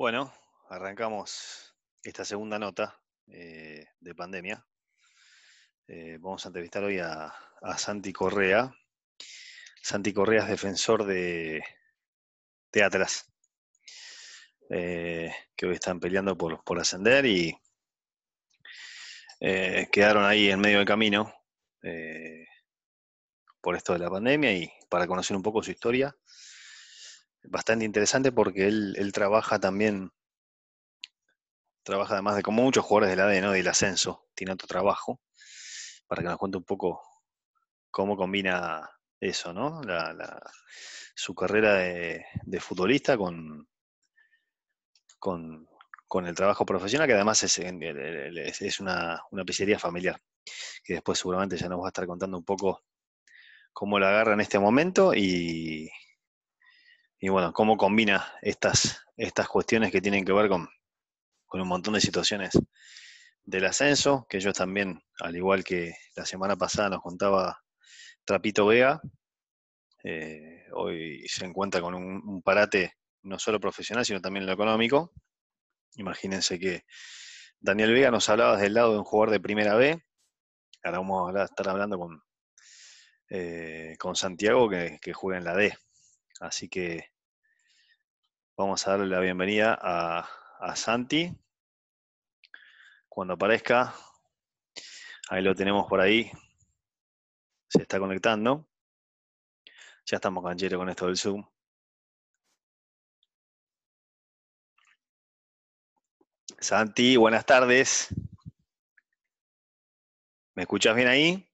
Bueno, arrancamos esta segunda nota eh, de pandemia. Eh, vamos a entrevistar hoy a, Santi Correa. Santi Correa es defensor de, de Atlas, eh, que hoy están peleando por, por ascender y quedaron ahí en medio del camino por esto de la pandemia y para conocer un poco su historia bastante interesante porque él, trabaja también, trabaja además de como muchos jugadores del AD, ¿no? Del ascenso, tiene otro trabajo, para que nos cuente un poco cómo combina eso, ¿no? su carrera de, futbolista con, con, el trabajo profesional, que además es, es una, una pizzería familiar, que después seguramente ya nos va a estar contando un poco cómo la agarra en este momento y, y bueno, cómo combina estas, estas cuestiones que tienen que ver con, un montón de situaciones del ascenso, que ellos también, al igual que la semana pasada nos contaba Trapito Vega, eh, hoy se encuentra con un, parate no solo profesional, sino también lo económico. Imagínense que Daniel Vega nos hablaba desde el lado de un jugador de primera B, ahora vamos a estar hablando con, eh, con Santiago que juega en la D. Así que vamos a darle la bienvenida a, Santi. Cuando aparezca, ahí lo tenemos por ahí. Se está conectando. Ya estamos canchero con esto del Zoom. Santi, buenas tardes. ¿Me escuchas bien ahí?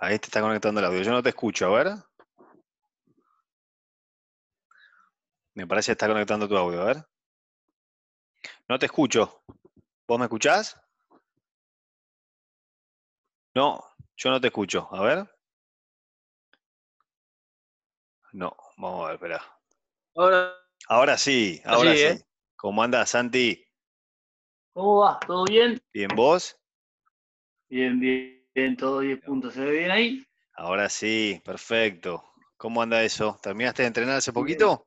Ahí te está conectando el audio. Yo no te escucho, a ver. Me parece que está conectando tu audio, a ver. No te escucho. ¿Vos me escuchás? No, yo no te escucho. A ver. No, vamos a ver, espera. Ahora, ahora sí, ahora sí. ¿eh? ¿Cómo andas, Santi? ¿Cómo va? ¿Todo bien? Bien, ¿vos? Bien, bien. Bien, todo 10 puntos. ¿Se ve bien ahí? Ahora sí, perfecto. ¿Cómo anda eso? ¿Terminaste de entrenar hace poquito?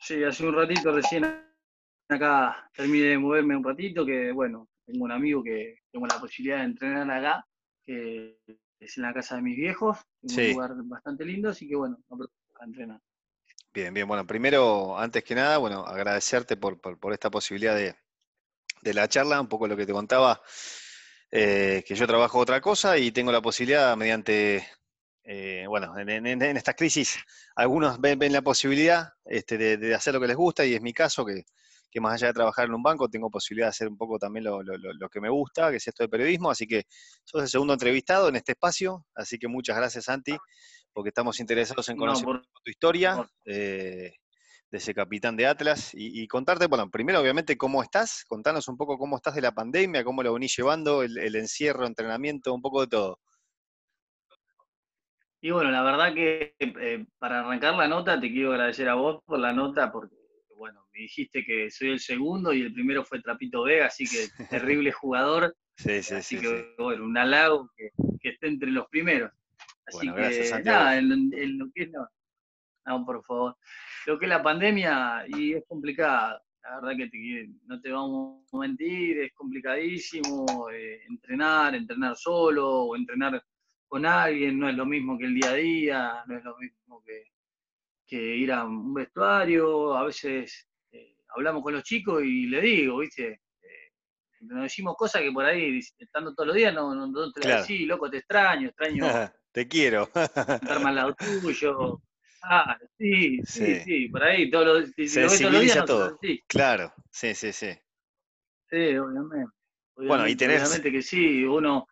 Sí, hace un ratito recién acá terminé de moverme un ratito, que bueno, tengo un amigo que tengo la posibilidad de entrenar acá, que es en la casa de mis viejos, en un lugar bastante lindo, así que bueno, a entrenar. Bien, bien, bueno, primero, antes que nada, bueno, agradecerte por, esta posibilidad de, de la charla, un poco lo que te contaba, eh, que yo trabajo otra cosa y tengo la posibilidad mediante, eh, bueno, en, estas crisis, algunos ven, la posibilidad este, de, hacer lo que les gusta y es mi caso, que, más allá de trabajar en un banco, tengo posibilidad de hacer un poco también lo, que me gusta, que es esto de periodismo, así que sos el segundo entrevistado en este espacio, así que muchas gracias Santi, porque estamos interesados en conocer tu historia de ese capitán de Atlas y, contarte, bueno, primero obviamente cómo estás, contanos un poco cómo estás de la pandemia, cómo lo venís llevando, el, encierro, entrenamiento, un poco de todo. Y bueno, la verdad que eh, para arrancar la nota te quiero agradecer a vos por la nota porque, bueno, me dijiste que soy el segundo y el primero fue Trapito Vega, así que terrible jugador. Sí, sí, así sí. que, bueno, un halago que, esté entre los primeros. Así que, nada, en, lo que es, no, por favor lo que es la pandemia y es complicado. La verdad que no te vamos a mentir, es complicadísimo eh, entrenar, entrenar solo o entrenar con alguien, no es lo mismo que el día a día, no es lo mismo que, ir a un vestuario. A veces eh, hablamos con los chicos y le digo, ¿viste? Eh, nos decimos cosas que por ahí, estando todos los días, no, no, te claro. decís, loco, te extraño, extraño. te quiero. estar mal lado tuyo. Ah, sí, sí, sí, por ahí, todos los, si Se todos los días, todo. Claro, sí, sí, sí. Sí, obviamente. bueno, y tenés. Obviamente que sí, uno.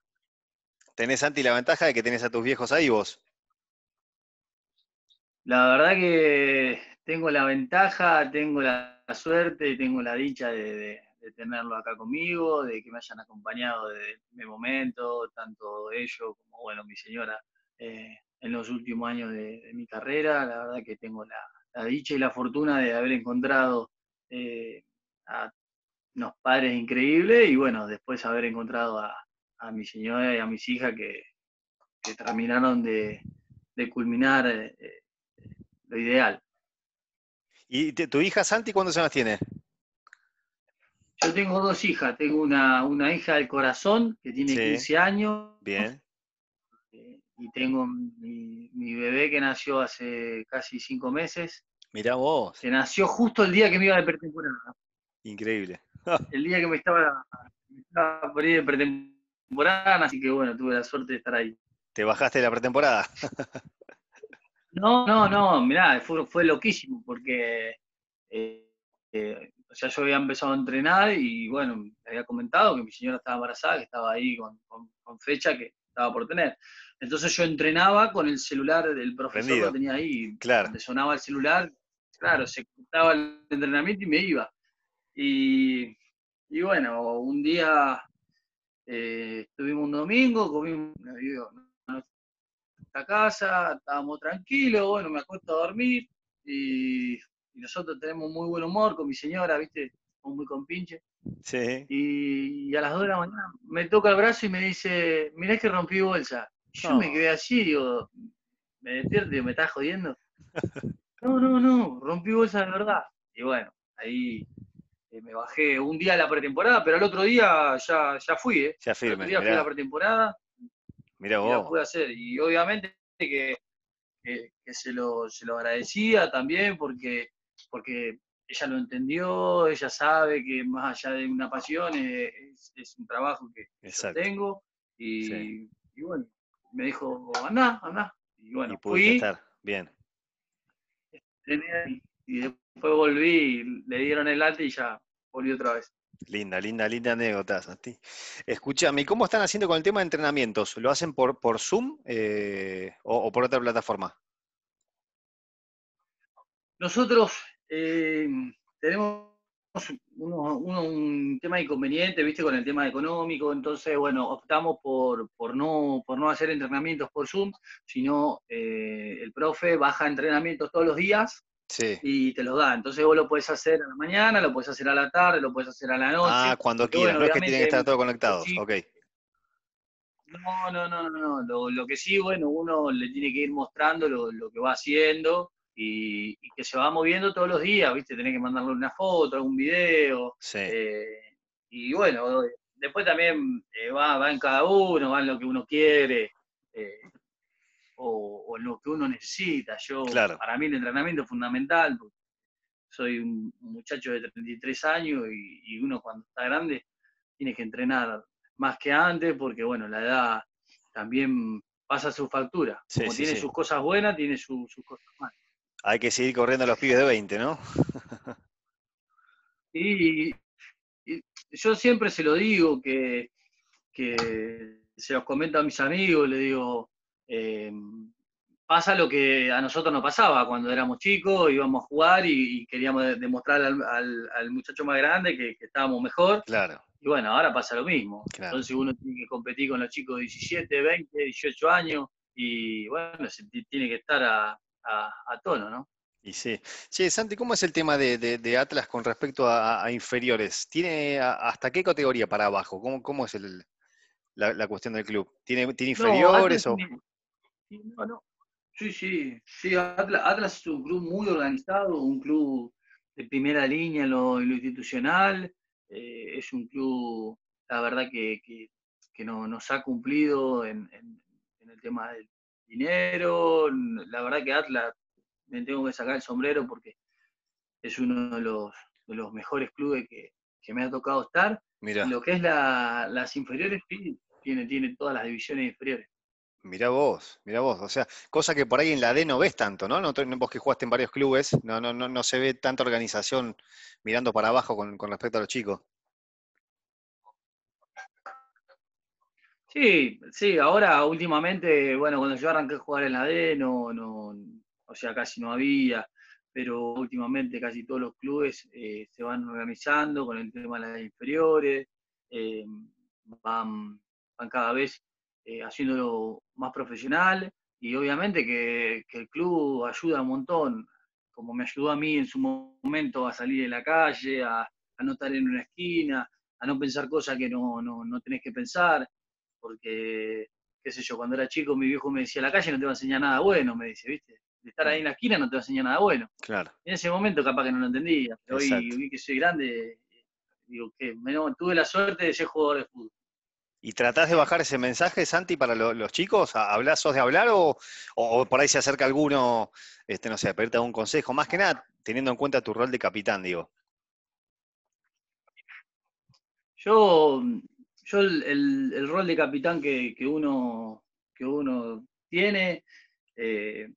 Tenés, Santi, la ventaja de que tenés a tus viejos ahí vos. La verdad que tengo la ventaja, tengo la suerte y tengo la dicha de, tenerlo acá conmigo, de que me hayan acompañado desde el momento, tanto ellos como, bueno, mi señora. Eh, en los últimos años de, mi carrera. La verdad que tengo la, dicha y la fortuna de haber encontrado eh, a unos padres increíbles y bueno, después haber encontrado a, mi señora y a mis hijas que, terminaron de, culminar eh, lo ideal. ¿Y tu hija Santi cuántos años tiene? Yo tengo dos hijas. Tengo una, una hija del corazón que tiene 15 años. Bien. Y tengo mi, mi, bebé que nació hace casi cinco meses. Mirá vos. Que nació justo el día que me iba de pretemporada. Increíble. el día que me estaba, por ir de pretemporada, así que bueno, tuve la suerte de estar ahí. ¿Te bajaste de la pretemporada? no, no, no, mirá, fue, fue loquísimo porque eh, eh, o sea, yo había empezado a entrenar y bueno, me había comentado que mi señora estaba embarazada, que estaba ahí con, fecha que estaba por tener. Entonces yo entrenaba con el celular del profesor que tenía ahí. Claro. Me sonaba el celular, claro, se cortaba el entrenamiento y me iba. Y, bueno, un día eh, estuvimos un domingo, comimos en esta casa, estábamos tranquilos, bueno, me acuesto a dormir y, nosotros tenemos muy buen humor con mi señora, ¿viste? muy compinche. Sí. Y, a las 2 de la mañana me toca el brazo y me dice, mirá que rompí bolsa. Yo me quedé así, digo, me despierto y me estás jodiendo. no, no, no, rompí bolsa de verdad. Y bueno, ahí eh, me bajé un día a la pretemporada, pero el otro día ya, ya fui, ¿eh? Ya firme. El otro día fui a la pretemporada. Mira vos. Y pude hacer. Y obviamente que, se, lo, se, lo, agradecía también porque, porque ella lo entendió, ella sabe que más allá de una pasión es, es un trabajo que tengo. Y, y, bueno, me dijo, anda, anda. Y bueno, y fui. Estar. Bien. Y después volví, le dieron el alta y ya volví otra vez. Linda, linda, linda anécdota, Santi. Escúchame, ¿cómo están haciendo con el tema de entrenamientos? ¿Lo hacen por, por Zoom eh, o, por otra plataforma? Nosotros eh, tenemos un tema inconveniente, viste, con el tema económico, entonces, bueno, optamos por, por, no, por no hacer entrenamientos por Zoom, sino eh, el profe baja entrenamientos todos los días y te los da. Entonces vos lo puedes hacer a la mañana, lo puedes hacer a la tarde, lo puedes hacer a la noche. Ah, cuando quieras, no es que tienen que estar todos conectados, ok. No, no, no, no, no. Lo, que sí, bueno, uno le tiene que ir mostrando lo, que va haciendo y, que se va moviendo todos los días, ¿viste? Tenés que mandarle una foto, algún video. Sí. Eh, y bueno, después también eh, va, va en cada uno, va en lo que uno quiere. Eh, o, lo que uno necesita. Yo, para mí el entrenamiento es fundamental, soy un muchacho de 33 años y, uno cuando está grande tiene que entrenar más que antes porque, bueno, la edad también pasa su factura. Como tiene sus cosas buenas, tiene sus cosas malas. Hay que seguir corriendo a los pibes de 20, ¿no? y, yo siempre se lo digo, que, que se los comento a mis amigos, le digo, eh, pasa lo que a nosotros nos pasaba cuando éramos chicos, íbamos a jugar y, queríamos demostrar al, muchacho más grande que, estábamos mejor. Claro. Y bueno, ahora pasa lo mismo. Entonces uno tiene que competir con los chicos de 17, 20, 18 años y bueno, se tiene que estar a, tono, ¿no? Y sí. Che, Santi, ¿cómo es el tema de, Atlas con respecto a, inferiores? ¿Tiene hasta qué categoría para abajo? ¿Cómo, cómo es la, cuestión del club? ¿Tiene, ¿tiene inferiores o...? no, Sí, sí, sí. Atlas, es un club muy organizado, un club de primera línea en lo, institucional. Eh, es un club, la verdad, que, no, nos ha cumplido en, el tema del dinero. La verdad que Atlas me tengo que sacar el sombrero porque es uno de los, de los mejores clubes que, me ha tocado estar. Mira. Lo que es las inferiores, tiene, tiene todas las divisiones inferiores. Mira vos, mira vos, o sea, cosa que por ahí en la D no ves tanto, ¿no? no vos que jugaste en varios clubes, no, no, no, no se ve tanta organización mirando para abajo con, respecto a los chicos. Sí, sí, ahora últimamente, bueno, cuando yo arranqué a jugar en la D, no, no, o sea, casi no había, pero últimamente casi todos los clubes eh, se van organizando con el tema de las inferiores, eh, van, van cada vez eh, haciéndolo más profesional y obviamente que, el club ayuda un montón, como me ayudó a mí en su momento a salir de la calle, a, no estar en una esquina, a no pensar cosas que no, no, tenés que pensar, porque, qué sé yo, cuando era chico mi viejo me decía, la calle no te va a enseñar nada bueno, me dice, ¿viste? estar ahí en la esquina no te va a enseñar nada bueno. Claro. En ese momento capaz que no lo entendía, pero hoy vi que soy grande, digo que tuve la suerte de ser jugador de fútbol. ¿Y tratás de bajar ese mensaje, Santi, para los chicos? ¿Hablás, sos de hablar o, por ahí se acerca alguno, este, no sé, a pedirte algún consejo? Más que nada, teniendo en cuenta tu rol de capitán, digo. Yo, yo el, rol de capitán que, uno, que uno tiene, eh,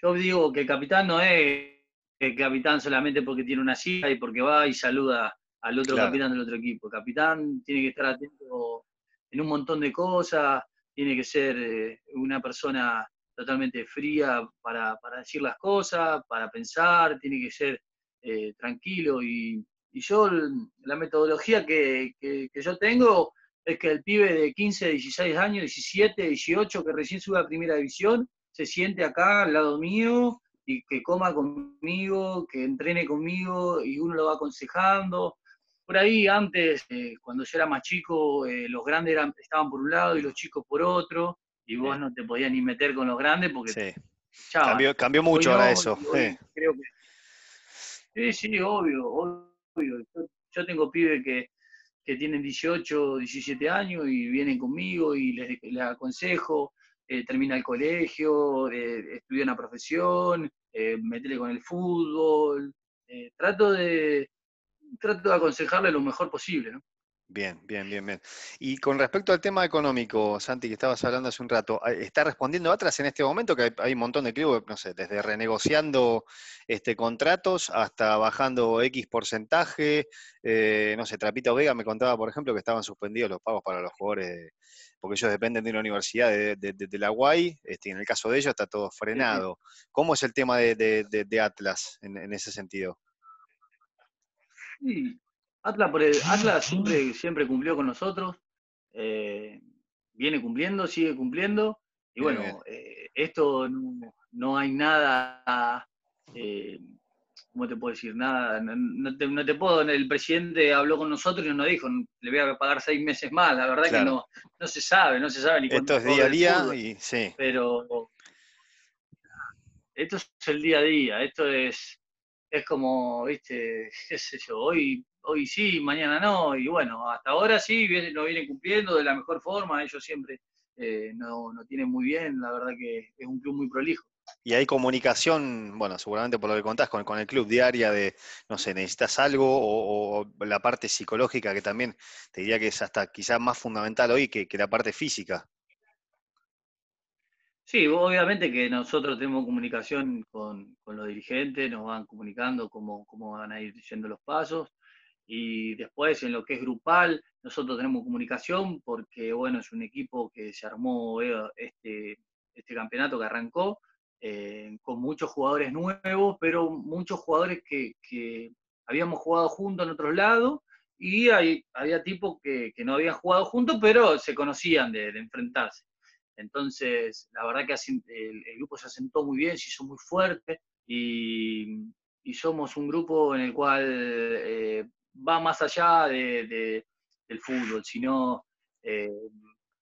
yo digo que el capitán no es el capitán solamente porque tiene una silla y porque va y saluda al otro capitán del otro equipo. El capitán tiene que estar atento en un montón de cosas, tiene que ser eh, una persona totalmente fría para, decir las cosas, para pensar, tiene que ser eh, tranquilo y, yo la metodología que, yo tengo es que el pibe de 15, 16 años, 17, 18 que recién sube a primera división, se siente acá al lado mío y que coma conmigo, que entrene conmigo y uno lo va aconsejando, por ahí antes, eh, cuando yo era más chico, eh, los grandes estaban por un lado y los chicos por otro, y vos no te podías ni meter con los grandes porque... Sí. cambió, mucho ahora eso. sí. sí. obvio, obvio. Yo, tengo pibes que, tienen 18, 17 años y vienen conmigo y les, aconsejo, eh, termina el colegio, estudia una profesión, eh, metele con el fútbol. trato de, trato de aconsejarle lo mejor posible, ¿no? Bien, bien, bien, bien. Y con respecto al tema económico, Santi, que estabas hablando hace un rato, ¿está respondiendo Atlas en este momento? Que hay, un montón de clubes, no sé, desde renegociando este, contratos hasta bajando X porcentaje. Eh, no sé, Trapito Vega me contaba, por ejemplo, que estaban suspendidos los pagos para los jugadores, porque ellos dependen de una universidad de, de, la UAI, este, en el caso de ellos está todo frenado. ¿Cómo es el tema de, Atlas en ese sentido? Sí, Atlas, Atlas siempre, siempre cumplió con nosotros, eh, viene cumpliendo, sigue cumpliendo, y bueno, eh, esto no, hay nada, eh, ¿cómo te puedo decir? Nada, no, te, puedo, el presidente habló con nosotros y nos dijo, le voy a pagar seis meses más, la verdad que no, no se sabe, no se sabe ni cuánto. Esto es día a día y sí. Pero esto es el día a día, esto es es como, viste, qué sé yo, hoy, hoy sí, mañana no, y bueno, hasta ahora sí, lo vienen cumpliendo de la mejor forma, ellos siempre eh, no, no tienen muy bien, la verdad que es un club muy prolijo. Y hay comunicación, bueno, seguramente por lo que contás, con, con el club diaria de, no sé, necesitas algo o, la parte psicológica que también te diría que es hasta quizás más fundamental hoy que, que la parte física. Sí, obviamente que nosotros tenemos comunicación con, los dirigentes, nos van comunicando cómo, cómo van a ir yendo los pasos. Y después en lo que es grupal, nosotros tenemos comunicación porque, bueno, es un equipo que se armó eh, este, este campeonato que arrancó eh, con muchos jugadores nuevos, pero muchos jugadores que, habíamos jugado juntos en otros lados y hay, había tipos que, no habían jugado juntos, pero se conocían de enfrentarse. Entonces, la verdad que el, grupo se asentó muy bien, se hizo muy fuerte y, somos un grupo en el cual eh, va más allá de, del fútbol, sino eh,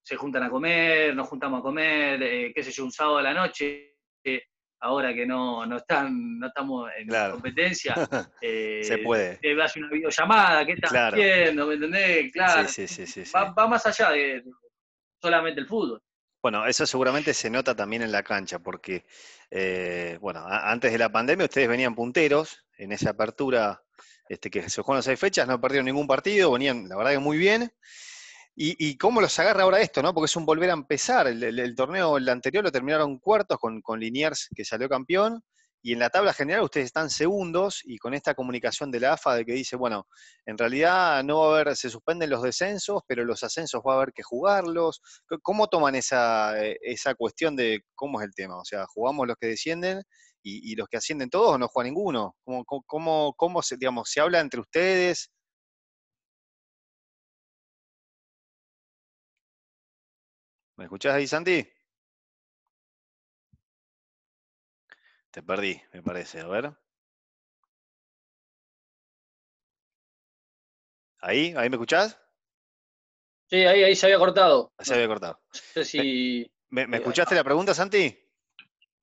se juntan a comer, nos juntamos a comer, eh, qué sé yo, un sábado a la noche, ahora que no, no, están, no estamos en competencia, se puede. Te vas una videollamada, ¿qué estás haciendo? ¿Me entendés? Claro. Sí, sí, sí, va, va, más allá de solamente el fútbol. Bueno, eso seguramente se nota también en la cancha, porque, eh, bueno, antes de la pandemia ustedes venían punteros en esa apertura este, que se jugaron seis fechas, no perdieron ningún partido, venían, la verdad que muy bien. Y, cómo los agarra ahora esto, ¿no? Porque es un volver a empezar. El, torneo, el anterior, lo terminaron cuartos con, con Liniers, que salió campeón, y en la tabla general ustedes están segundos y con esta comunicación de la AFA de que dice, bueno, en realidad no va a haber, se suspenden los descensos, pero los ascensos va a haber que jugarlos. ¿Cómo toman esa, eh, esa cuestión de cómo es el tema? O sea, ¿jugamos los que descienden y, los que ascienden todos o no juega ninguno? ¿Cómo, cómo, cómo se, digamos, se habla entre ustedes? ¿Me escuchás ahí, Santi? Te perdí, me parece. A ver. ¿Ahí? ¿Ahí me escuchás? Sí, ahí, ahí se había cortado. Se había cortado. No sé si... ¿Me, escuchaste la pregunta, Santi?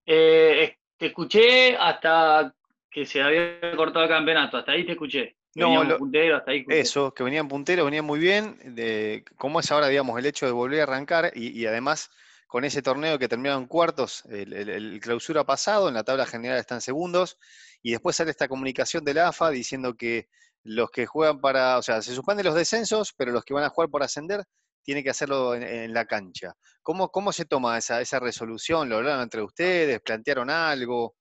Eh, te escuché hasta que se había cortado el campeonato, hasta ahí te escuché. No, hasta ahí eso, que venían punteros, venían muy bien. De, ¿Cómo es ahora, digamos, el hecho de volver a arrancar y, además con ese torneo que terminaron cuartos, el, clausura pasado, en la tabla general están segundos, y después sale esta comunicación de la AFA diciendo que los que juegan para, o sea, se suspenden los descensos, pero los que van a jugar por ascender tienen que hacerlo en, la cancha. ¿Cómo, ¿Cómo, se toma esa, esa resolución? ¿Lo hablaron entre ustedes? ¿Plantearon algo?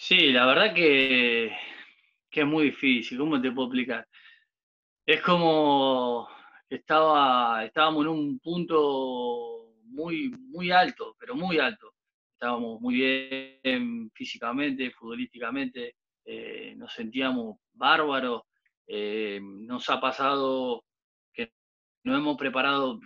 Sí, la verdad que, es muy difícil, ¿cómo te puedo explicar? Es como estaba, estábamos en un punto muy, muy alto, pero muy alto. Estábamos muy bien físicamente, futbolísticamente, eh, nos sentíamos bárbaros. Eh, nos ha pasado que nos hemos preparado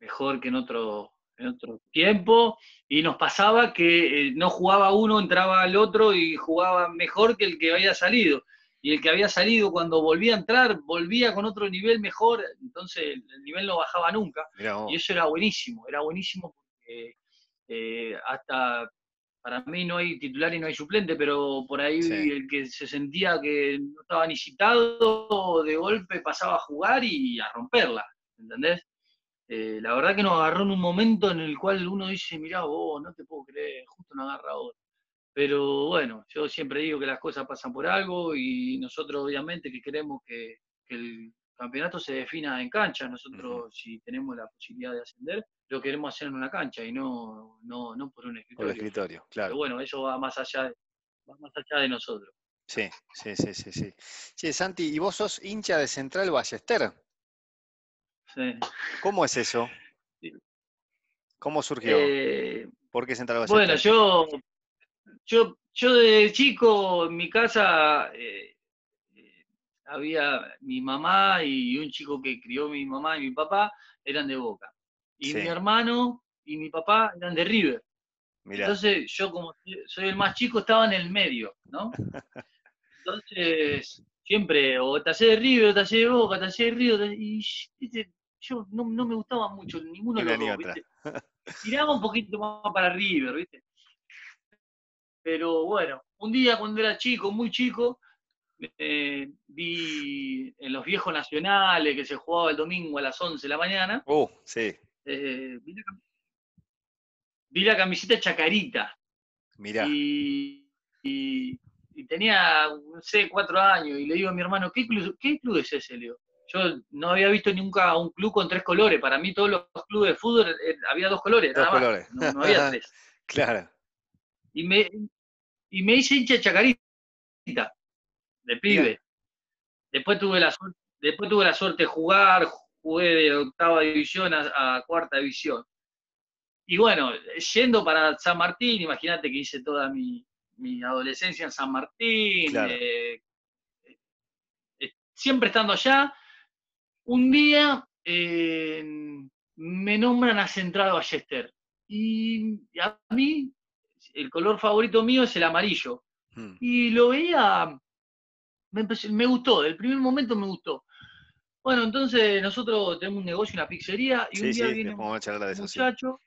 mejor que en otro, en otro tiempo, y nos pasaba que eh, no jugaba uno, entraba el otro y jugaba mejor que el que había salido. Y el que había salido cuando volvía a entrar, volvía con otro nivel mejor, entonces el nivel no bajaba nunca. Y eso era buenísimo, era buenísimo porque eh, hasta para mí no hay titular y no hay suplente, pero por ahí el que se sentía que no estaba ni citado, de golpe pasaba a jugar y a romperla, ¿entendés? Eh, la verdad que nos agarró en un momento en el cual uno dice, mirá vos, no te puedo creer, justo nos agarra ahora. Pero bueno, yo siempre digo que las cosas pasan por algo y nosotros obviamente que queremos que, el campeonato se defina en cancha. Nosotros si tenemos la posibilidad de ascender, lo queremos hacer en una cancha y no, no, no por un escritorio. Por escritorio, claro. Pero bueno, eso va más allá de, más allá de nosotros. Sí, sí, sí, sí, sí. Sí, Santi, ¿y vos sos hincha de Central Ballester? ¿Cómo es eso? ¿Cómo surgió? Eh, ¿Por qué Central Bueno, yo, yo, yo de chico en mi casa eh, eh, había mi mamá y un chico que crió mi mamá y mi papá eran de Boca. Y mi hermano y mi papá eran de River. Entonces yo como soy el más chico estaba en el medio, ¿no? Entonces siempre o taller de River, o taller de Boca, taller de River, y yo no, me gustaba mucho ninguno de los dos. Tiraba un poquito más para River, ¿viste? Pero bueno, un día cuando era chico, muy chico, eh, vi en los viejos nacionales que se jugaba el domingo a las 11 de la mañana. Oh, sí. Eh, vi, la, camiseta Chacarita. Mirá. Y, tenía, no sé, cuatro años. Y le digo a mi hermano, ¿qué club, qué club es ese, Leo? Yo no había visto nunca un club con tres colores. Para mí todos los clubes de fútbol eh, había dos colores. Dos colores. No, había tres. claro. Y me, y me hice hincha de chacarita, de pibe. Después tuve, la, después tuve la suerte de jugar, jugué de octava división a, cuarta división. Y bueno, yendo para San Martín, imagínate que hice toda mi, adolescencia en San Martín, eh, eh, siempre estando allá, un día eh, me nombran a Central Ballester y a mí el color favorito mío es el amarillo. Hmm. Y lo veía, me, gustó, del primer momento me gustó. Bueno, entonces nosotros tenemos un negocio, una pizzería, y un día viene un muchacho,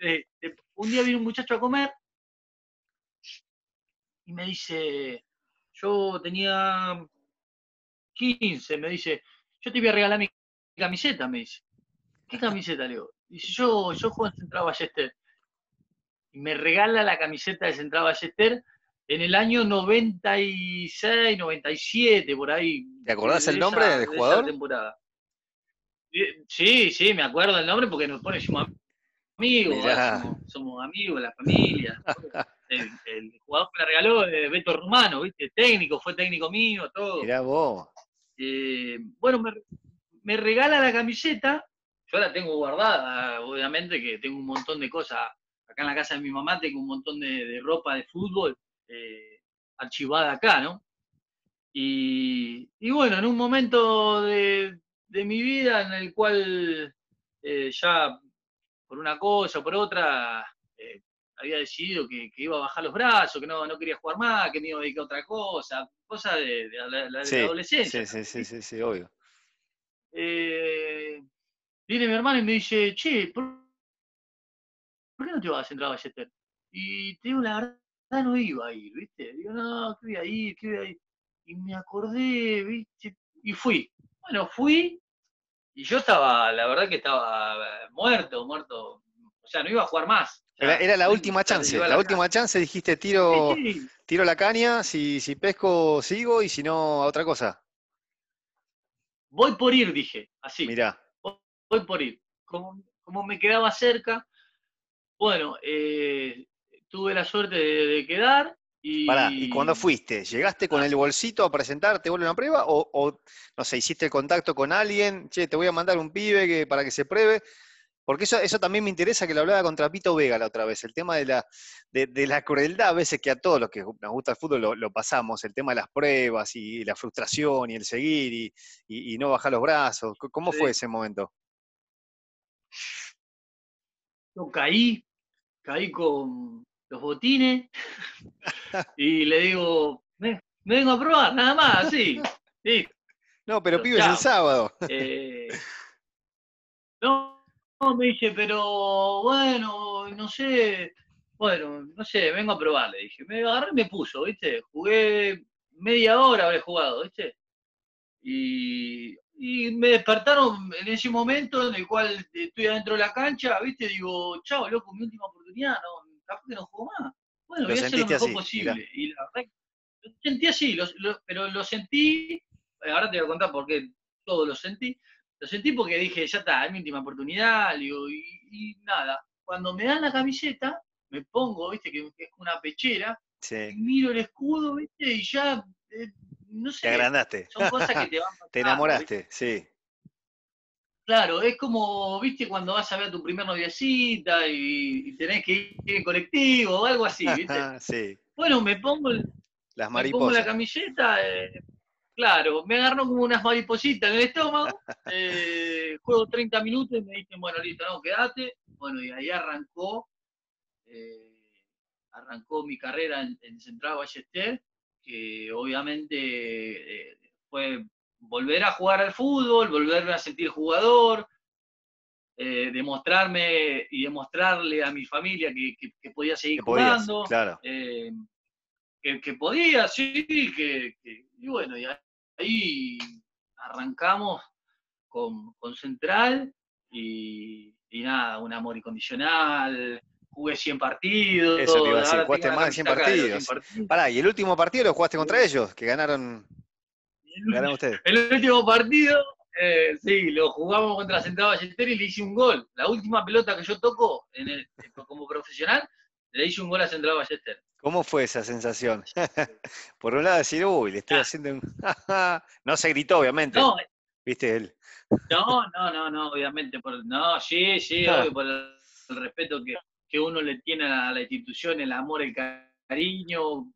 eh, un día viene un muchacho a comer y me dice, yo tenía 15, me dice, yo te voy a regalar mi camiseta, me dice. ¿Qué camiseta, Leo? Dice, yo, yo juego en Central Ballester. Y me regala la camiseta de Central Ballester en el año 96, 97, por ahí. ¿Te acordás el nombre del jugador? temporada. Sí, sí, me acuerdo el nombre porque nos pone, somos amigos, somos, amigos, la familia. el, jugador que me regaló es Beto Rumano, ¿viste? Técnico, fue técnico mío, todo. Mirá vos. Eh, bueno, me, regala la camiseta, yo la tengo guardada, obviamente que tengo un montón de cosas. Acá en la casa de mi mamá tengo un montón de, ropa de fútbol eh, archivada acá, ¿no? Y, bueno, en un momento de, mi vida en el cual eh, ya por una cosa o por otra había decidido que, iba a bajar los brazos, que no, no quería jugar más, que me iba a dedicar a otra cosa, cosa de, la, adolescencia. Sí, sí, sí, sí, obvio. Eh, viene mi hermano y me dice, che, ¿por qué no te vas a Central Ballester? Y te digo, la verdad no iba a ir, ¿viste? Digo, no, ¿qué voy a ir? ¿Qué voy a ir? Y me acordé, ¿viste? Y fui. Bueno, fui y yo estaba, la verdad que estaba eh, muerto, muerto. O sea, no iba a jugar más. Era, la última chance, la, última chance dijiste tiro, tiro la caña, si, si pesco sigo y si no a otra cosa. Voy por ir, dije, así. Mirá. Voy por ir. Como, como me quedaba cerca, bueno, eh, tuve la suerte de, quedar. Y... Pará, ¿y cuándo fuiste? ¿Llegaste con el bolsito a presentarte, vuelve una prueba? O, no sé, hiciste el contacto con alguien? Che, te voy a mandar un pibe que, para que se pruebe. Porque eso, eso también me interesa que lo hablaba contra Pito Vega la otra vez, el tema de la, de, la crueldad, a veces que a todos los que nos gusta el fútbol lo, pasamos, el tema de las pruebas y, la frustración y el seguir y, no bajar los brazos. ¿Cómo fue ese momento? Yo caí, caí con los botines y le digo, me, vengo a probar, nada más, sí. No, pero pibe es el sábado. Eh, no, no, me dice, pero bueno, no sé, bueno, no sé, vengo a probar, le dije. Me agarré y me puso, ¿viste? Jugué media hora, habré jugado, ¿viste? Y, me despertaron en ese momento en el cual estoy adentro de la cancha, ¿viste? Digo, chao, loco, mi última oportunidad, no, capaz que no juego más. Bueno, voy a hacer lo mejor posible. Y la verdad, lo sentí así, pero lo sentí, ahora te voy a contar por qué todo lo sentí, lo sentí porque dije, ya está, es mi última oportunidad, y, nada. Cuando me dan la camiseta, me pongo, viste, que es una pechera, miro el escudo, viste, y ya, eh, no sé. Te agrandaste. Son cosas que te van pasando, Te enamoraste, sí. Claro, es como, viste, cuando vas a ver a tu primer noviecita y, tenés que ir en colectivo o algo así, viste. sí. Bueno, me pongo, Las me pongo la camiseta, eh, Claro, me agarró como unas maripositas en el estómago, eh, juego 30 minutos y me dicen, bueno, listo, no, quédate. Bueno, y ahí arrancó, eh, arrancó mi carrera en, Central Ballester, que obviamente fue volver a jugar al fútbol, volverme a sentir jugador, demostrarme y demostrarle a mi familia que, podía seguir jugando. claro. que, podía, sí, que, y bueno, y ahí arrancamos con, Central y, nada, un amor incondicional. Jugué 100 partidos. Eso te iba a decir, jugaste más de 100 partidos. Pará, ¿y el último partido lo jugaste contra ellos? Que ganaron, ustedes. El último partido, eh, sí, lo jugamos contra Central Ballester y le hice un gol. La última pelota que yo toco en como profesional, le hice un gol a Central Ballester. ¿Cómo fue esa sensación? Por un lado decir, uy, le estoy ah. haciendo un... no se gritó, obviamente. No, ¿Viste él? no, no, no, no, obviamente. Por... No, sí, sí, ah. por el, respeto que, uno le tiene a la institución, el amor, el cariño,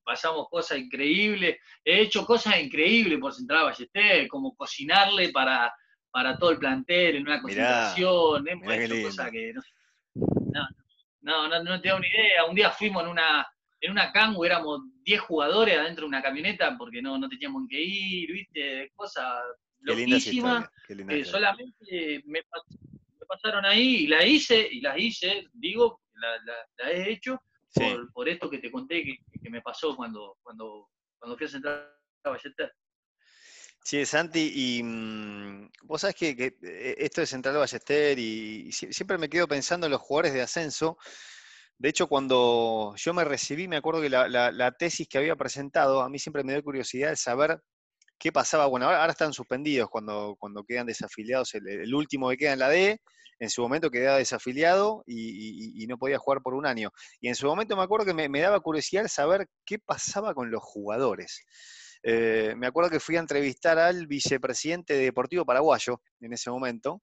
pasamos cosas increíbles. He hecho cosas increíbles por Central Ballester, como cocinarle para, para todo el plantel en una concentración. Hemos hecho cosas que no, no, no, no te da una idea. Un día fuimos en una en una cangu éramos 10 jugadores adentro de una camioneta porque no, no teníamos que ir, ¿viste? Cosas loquísimas que solamente me, pasaron ahí y la hice, y las hice, digo, la, he hecho por, esto que te conté que, me pasó cuando, cuando, cuando fui a centrar a Ballester. Sí, Santi, y mm, vos sabés que, eh, esto de Central Ballester y siempre me quedo pensando en los jugadores de ascenso, de hecho, cuando yo me recibí, me acuerdo que la, tesis que había presentado, a mí siempre me dio curiosidad de saber qué pasaba. Bueno, ahora, están suspendidos cuando, cuando quedan desafiliados. El, último que queda en la D, en su momento quedaba desafiliado y, no podía jugar por un año. Y en su momento me acuerdo que me, daba curiosidad saber qué pasaba con los jugadores. Eh, me acuerdo que fui a entrevistar al vicepresidente de Deportivo Paraguayo en ese momento.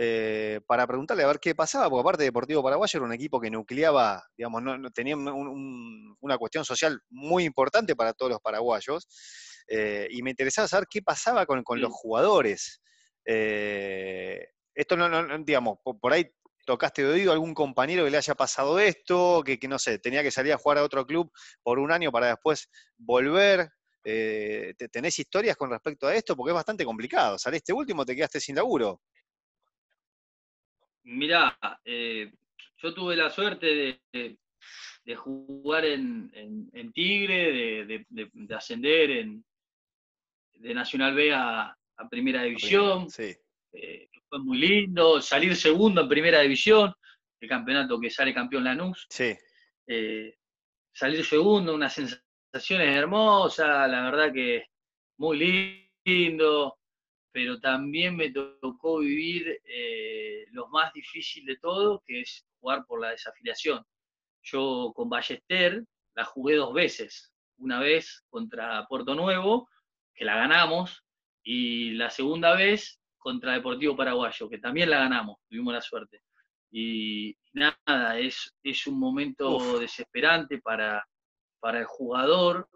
Eh, para preguntarle a ver qué pasaba, porque aparte Deportivo Paraguayo era un equipo que nucleaba, digamos, no, tenía una cuestión social muy importante para todos los paraguayos, eh, y me interesaba saber qué pasaba con, los jugadores. Eh, esto no, digamos, por, ahí tocaste de oído a algún compañero que le haya pasado esto, que, no sé, tenía que salir a jugar a otro club por un año para después volver. ¿Tenés historias con respecto a esto? Porque es bastante complicado. Saliste último, te quedaste sin laburo. Mirá, eh, yo tuve la suerte de, jugar en, Tigre, de, ascender en, de Nacional B a, Primera División. Sí. Eh, fue muy lindo, salir segundo en Primera División, el campeonato que sale campeón Lanús. Sí. Eh, salir segundo, unas sensaciones hermosas, la verdad que muy lindo, pero también me tocó vivir eh, lo más difícil de todo, que es jugar por la desafiliación. Yo con Ballester la jugué dos veces, una vez contra Puerto Nuevo, que la ganamos, y la segunda vez contra Deportivo Paraguayo, que también la ganamos, tuvimos la suerte. Y nada, es, es un momento desesperante para, para el jugador,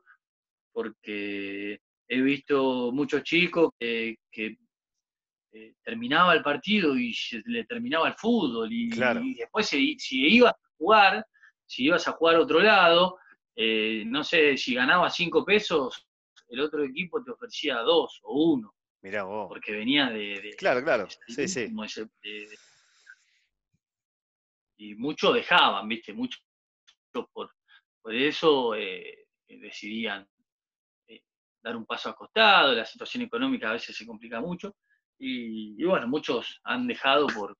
porque he visto muchos chicos que, eh, terminaba el partido y se le terminaba el fútbol, y, después si, si, ibas a jugar, si ibas a jugar a otro lado, eh, no sé, si ganabas cinco pesos, el otro equipo te ofrecía dos o uno. Mirá vos. Porque venía de. claro, claro. sí, sí. y muchos dejaban, ¿viste? Muchos por, por eso eh, decidían eh, dar un paso acostado, la situación económica a veces se complica mucho. Y, bueno, muchos han dejado por,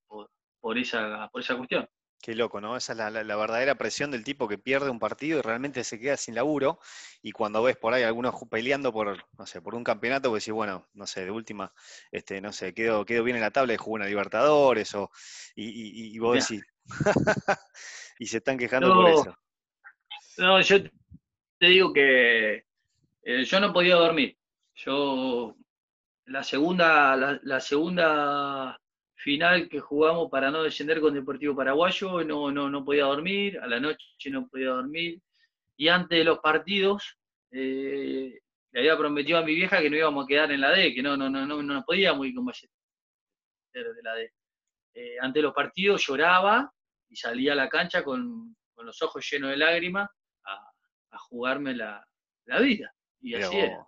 por, esa, por esa cuestión. Qué loco, ¿no? Esa es la, verdadera presión del tipo que pierde un partido y realmente se queda sin laburo. Y cuando ves por ahí algunos peleando por, no sé, por un campeonato, pues decís, bueno, no sé, de última, este, no sé, quedó, quedó bien en la tabla y jugó una Libertadores, o, y, vos decís, y se están quejando por eso. No, yo te digo que eh, yo no podía dormir. Yo, la segunda, la segunda final que jugamos para no descender con Deportivo Paraguayo, no, no, no podía dormir, a la noche no podía dormir, y antes de los partidos eh, le había prometido a mi vieja que no íbamos a quedar en la D, que no, no, no, no, no podíamos ir con Ballester de la D. Eh, antes de los partidos lloraba y salía a la cancha con, los ojos llenos de lágrimas a, jugarme la, vida. Y así era.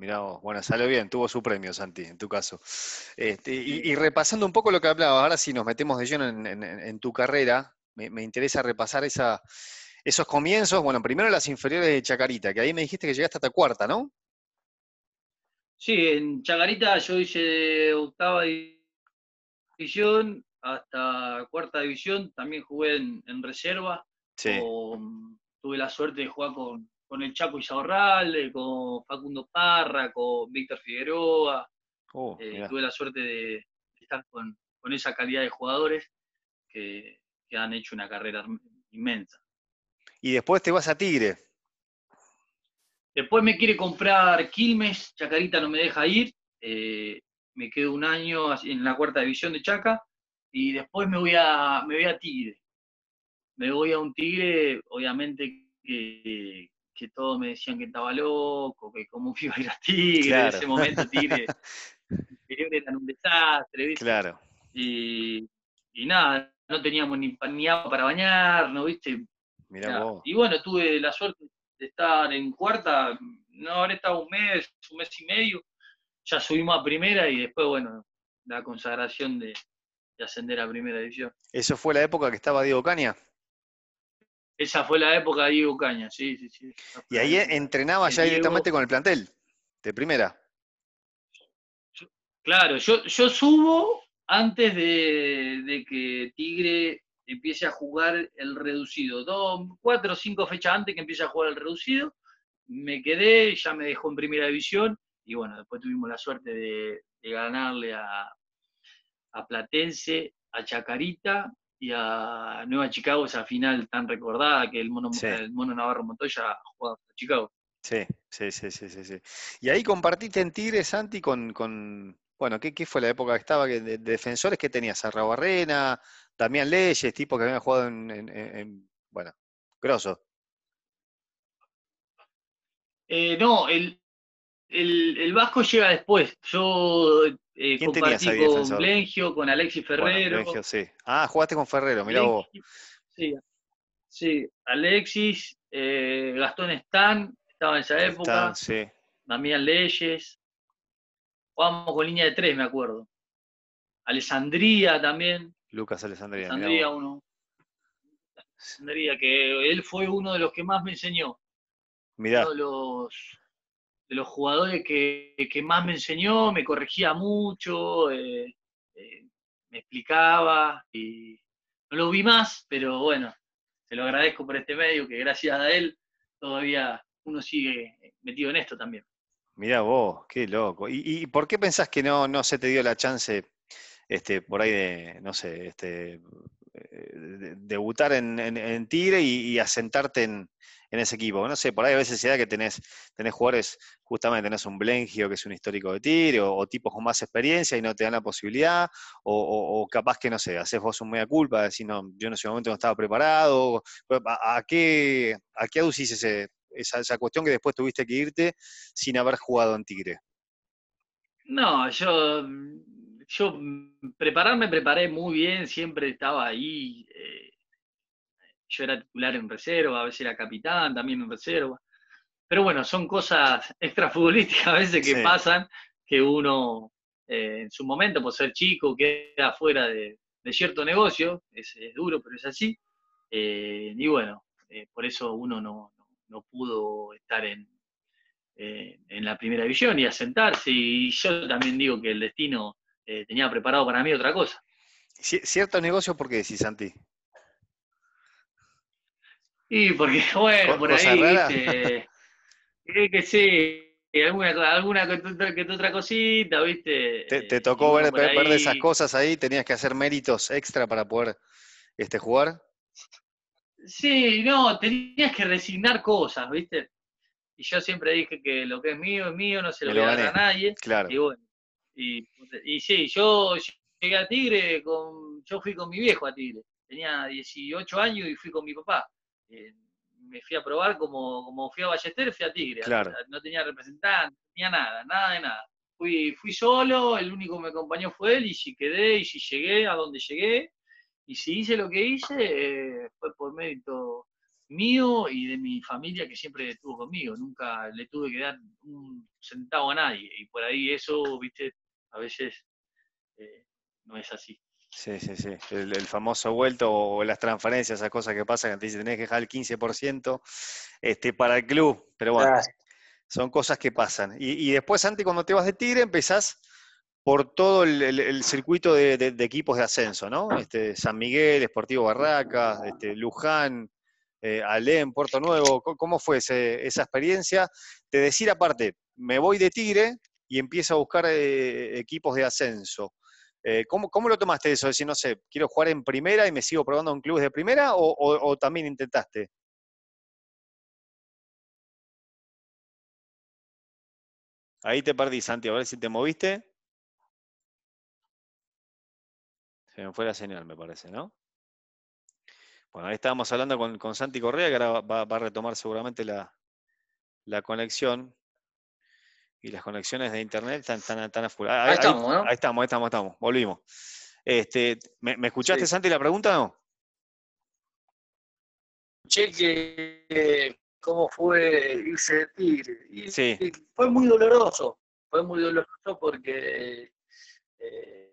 Mirá vos, bueno, salió bien, tuvo su premio, Santi, en tu caso. Este, y, repasando un poco lo que hablaba, ahora si nos metemos de lleno en, tu carrera, me, interesa repasar esa, esos comienzos. Bueno, primero las inferiores de Chacarita, que ahí me dijiste que llegaste hasta cuarta, ¿no? Sí, en Chacarita yo hice octava división hasta cuarta división, también jugué en, reserva. Sí. tuve la suerte de jugar con, con el Chaco Isaurralde, con Facundo Parra, con Víctor Figueroa. Oh, eh, tuve la suerte de estar con, esa calidad de jugadores que, han hecho una carrera inmensa. Y después te vas a Tigre. Después me quiere comprar Quilmes, Chacarita no me deja ir, eh, me quedo un año en la cuarta división de Chaca y después me voy a, me voy a Tigre. Me voy a un Tigre, obviamente que, que todos me decían que estaba loco, que cómo iba a ir a Tigre, en ese momento Tigre, eran un desastre, ¿viste? Claro. Y, nada, no teníamos ni, ni agua para bañar, ¿no viste? Mirá vos. Y bueno, tuve la suerte de estar en cuarta, no habré estado un mes, un mes y medio, ya subimos a primera y después, bueno, la consagración de, de ascender a primera división. ¿Eso fue la época que estaba Diego Caña? Esa fue la época de Diego Caña, sí, sí, sí. Y ahí entrenaba ya directamente con el plantel, de primera. Claro, yo, yo subo antes de, que Tigre empiece a jugar el reducido. Dos, cuatro o cinco fechas antes que empiece a jugar el reducido, me quedé, ya me dejó en primera división y bueno, después tuvimos la suerte de, ganarle a, a Platense, a Chacarita y a Nueva Chicago, esa final tan recordada que el mono, el mono Navarro Montoya jugaba a Chicago. Sí, sí, sí, sí, sí, Y ahí compartiste en Tigre, Santi, con, con bueno, ¿qué, ¿qué, fue la época que estaba? De, defensores que tenías? A Barrena, Damián Leyes, tipo que había jugado en, bueno, grosso. Eh, no, el, el, el, Vasco llega después. Yo eh, ¿Quién compartí con Blengio, con Alexis Ferrero. sí. Ah, jugaste con Ferrero, mirá vos. Sí, sí. Alexis, eh, Gastón Stan, estaba en esa época. sí. Damián Leyes. Jugamos con línea de tres, me acuerdo. Alessandría también. Lucas Alessandría. Alessandría uno. Diría que él fue uno de los que más me enseñó. Mirá. Uno de los, de los jugadores que, más me enseñó, me corregía mucho, eh, eh, me explicaba y no lo vi más, pero bueno, se lo agradezco por este medio, que gracias a él todavía uno sigue metido en esto también. Mirá vos, qué loco. ¿Y, por qué pensás que no, no se te dio la chance este, por ahí de, no sé, este, debutar en, Tigre y, asentarte en, ese equipo. No sé, por ahí a veces se da que tenés, tenés jugadores, justamente tenés un Blengio que es un histórico de Tigre, o, tipos con más experiencia y no te dan la posibilidad, o, capaz que, no sé, haces vos un media culpa, decir, no, yo en ese momento no estaba preparado. ¿A, qué, a qué aducís esa, esa cuestión que después tuviste que irte sin haber jugado en Tigre? No, yo yo mm, prepararme preparé muy bien, siempre estaba ahí. Eh, yo era titular en reserva, a veces era capitán también en reserva. Pero bueno, son cosas extrafutbolísticas a veces que pasan, que uno eh, en su momento, por ser chico, queda fuera de, cierto negocio, es, duro, pero es así. Eh, y bueno, por eso uno no, no pudo estar en, en la primera división y asentarse. Y yo también digo que el destino eh, tenía preparado para mí otra cosa. ¿Cierto negocio por qué decís, Santi? Y porque, bueno, por ahí, viste, que sí, alguna, alguna que, otra cosita, ¿viste? ¿Te, tocó ver, ver, de esas cosas ahí? ¿Tenías que hacer méritos extra para poder este, jugar? Sí, no, tenías que resignar cosas, ¿viste? Y yo siempre dije que lo que es mío es mío, no se lo voy a dar a nadie. Claro. Y bueno, y, y sí, yo llegué a Tigre, con, yo fui con mi viejo a Tigre. Tenía 18 años y fui con mi papá. Eh, me fui a probar como, como fui a Ballester, fui a Tigre. No tenía representante, no tenía nada, nada de nada. Fui, fui solo, el único que me acompañó fue él, y si quedé, y si llegué a donde llegué, y si hice lo que hice, eh, fue por mérito mío y de mi familia que siempre estuvo conmigo. Nunca le tuve que dar un centavo a nadie. Y por ahí eso, viste, a veces eh, no es así. Sí, sí, sí. El, famoso vuelto o las transferencias, esas cosas que pasan, que te dicen tenés que dejar el 15% este, para el club. Pero bueno, son cosas que pasan. Y, después, antes, cuando te vas de Tigre, empezás por todo el, circuito de, equipos de ascenso, ¿no? Este, San Miguel, Esportivo Barracas, este, Luján, eh, Alem, Puerto Nuevo. ¿Cómo fue esa experiencia de decir aparte, me voy de Tigre, y empieza a buscar eh, equipos de ascenso. Eh, ¿cómo, lo tomaste eso? Decir, no sé, quiero jugar en primera y me sigo probando en clubes de primera o, también intentaste? Ahí te perdí, Santi, a ver si te moviste. Se me fue la señal, me parece, ¿no? Bueno, ahí estábamos hablando con, Santi Correa, que ahora va, a retomar seguramente la, la conexión y las conexiones de internet están tan, tan, Ahí, estamos, ¿no? Ahí estamos, ahí estamos, estamos. Volvimos. Este, ¿me, escuchaste, Santi, la pregunta o no? Escuché que cómo fue irse de Tigre. Y, sí. fue muy doloroso. Fue muy doloroso porque eh,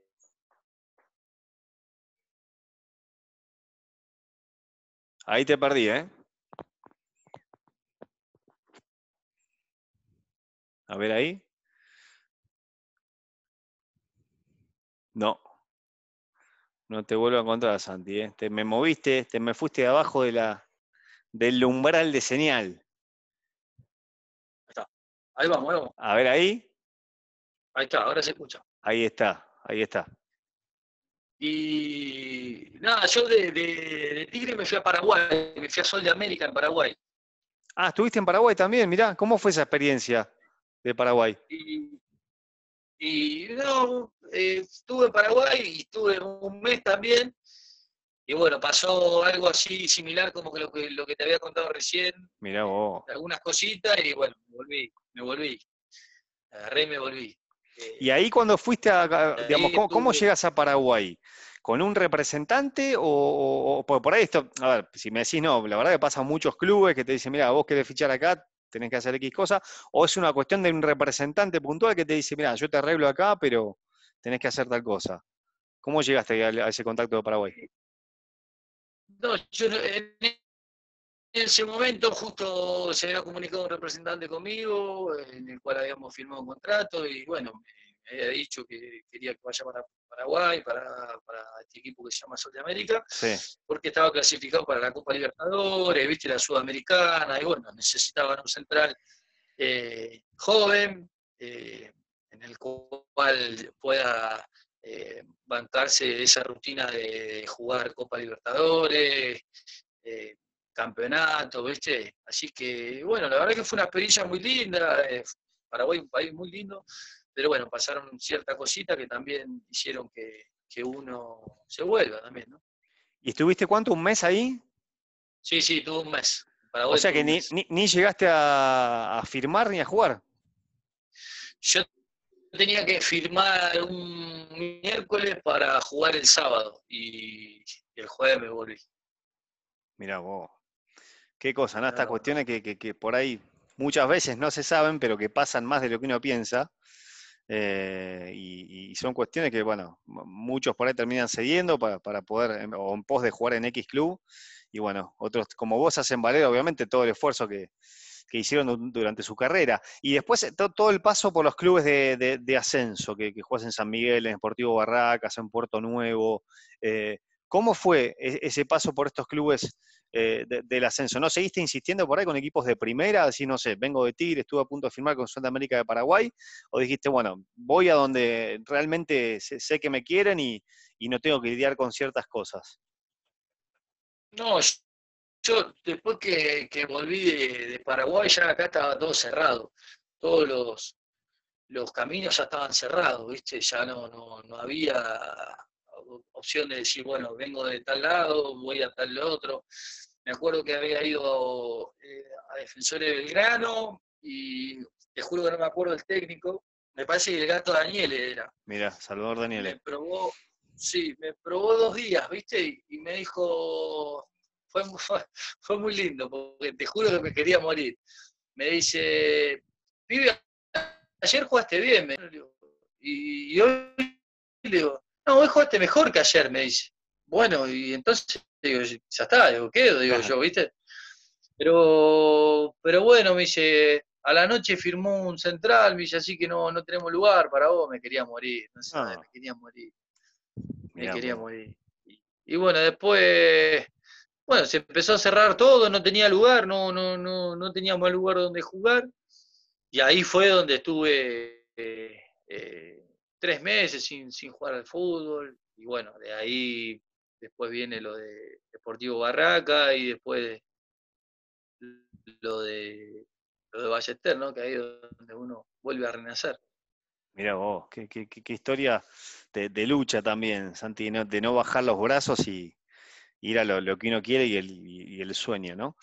Ahí te perdí, ¿eh? A ver ahí. No. No te vuelvo a encontrar, Santi. ¿eh? Te me moviste, te me fuiste de abajo de la, del umbral de señal. Ahí está. Ahí vamos, ahí vamos. A ver ahí. Ahí está, ahora se escucha. Ahí está, ahí está. Y nada, yo de, de, Tigre me fui a Paraguay, me fui a Sol de América en Paraguay. Ah, estuviste en Paraguay también, mirá, ¿cómo fue esa experiencia? De Paraguay? Y, no, eh, estuve en Paraguay y estuve un mes también. Y bueno, pasó algo así similar como que lo que, lo que te había contado recién. Mirá vos. Algunas cositas y bueno, me volví, me volví. Agarré y me volví. y ahí cuando fuiste a, digamos, ¿cómo, llegas a Paraguay? ¿Con un representante o, por ahí esto, a ver, si me decís no, la verdad que pasan muchos clubes que te dicen, mira, vos querés fichar acá, tenés que hacer X cosa, o es una cuestión de un representante puntual que te dice, mira, yo te arreglo acá, pero tenés que hacer tal cosa. ¿Cómo llegaste a ese contacto de Paraguay? No, yo en ese momento justo se había comunicado un representante conmigo, en el cual habíamos firmado un contrato y bueno, me había dicho que quería que vaya para Paraguay, para, este equipo que se llama Sol de América, porque estaba clasificado para la Copa Libertadores, viste, la Sudamericana, y bueno, necesitaban un central eh, joven, eh, en el cual pueda eh, bancarse esa rutina de, jugar Copa Libertadores, campeonato, ¿viste? Así que, bueno, la verdad que fue una experiencia muy linda, Paraguay un país muy lindo, pero bueno, pasaron cierta cosita que también hicieron que, uno se vuelva también, ¿no? ¿Y estuviste cuánto? ¿Un mes ahí? Sí, sí, tuve un mes. o sea que ni, ni, llegaste a, firmar ni a jugar. Yo tenía que firmar un miércoles para jugar el sábado y, el jueves me volví. Mira vos. Qué cosa, ¿no? Estas cuestiones que, que, por ahí muchas veces no se saben, pero que pasan más de lo que uno piensa. Eh, y, son cuestiones que, bueno, muchos por ahí terminan cediendo para, poder, o en pos de jugar en X Club, y bueno, otros como vos hacen valer, obviamente, todo el esfuerzo que, hicieron durante su carrera. Y después eh, todo, el paso por los clubes de, ascenso, que, que en San Miguel, en Sportivo Barracas, en Puerto Nuevo. Eh, ¿Cómo fue e, ese paso por estos clubes eh, del ascenso. ¿No seguiste insistiendo por ahí con equipos de primera? Así, no sé, vengo de Tigre, estuve a punto de firmar con América de Paraguay, o dijiste, bueno, voy a donde realmente sé, que me quieren y, no tengo que lidiar con ciertas cosas. No, yo después que, volví de, Paraguay, ya acá estaba todo cerrado. Todos los, los caminos ya estaban cerrados, ¿viste? Ya no, no, no había opción de decir, bueno, vengo de tal lado, voy a tal otro. Me acuerdo que había ido eh, a Defensores de Belgrano y te juro que no me acuerdo el técnico. Me parece que el gato Daniel era. Mira, Salvador Daniel. Me probó, sí, me probó dos días, ¿viste? Y, me dijo, fue, fue, muy lindo, porque te juro que me quería morir. Me dice, pibe, ayer jugaste bien. Y, y hoy le digo, no, hoy jugaste mejor que ayer, me dice. Bueno, y entonces, digo, ya está, digo, quedo, digo yo, ¿viste? Pero, pero bueno, me dice, a la noche firmó un central, me dice, así que no, no tenemos lugar para vos, me quería morir, no sé, me quería morir. Me quería morir. Y, bueno, después, bueno, se empezó a cerrar todo, no tenía lugar, no, no, no, no teníamos lugar donde jugar. Y ahí fue donde estuve eh, eh, tres meses sin, sin jugar al fútbol, y bueno, de ahí después viene lo de Deportivo Barraca y después lo de lo de Ballester, ¿no? Que ahí es donde uno vuelve a renacer. Mira vos, qué, qué, qué historia de, de, lucha también, Santi, de no bajar los brazos y, ir a lo, que uno quiere y el, el sueño, ¿no?